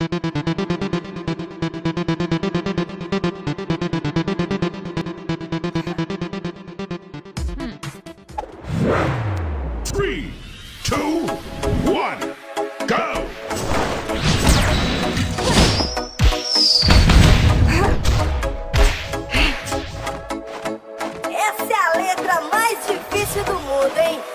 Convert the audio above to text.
Go! Essa é a letra mais difícil do mundo, hein?